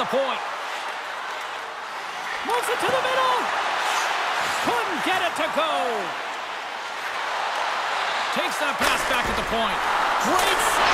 the point. Moves it to the middle. Couldn't get it to go. Takes that pass back at the point. Great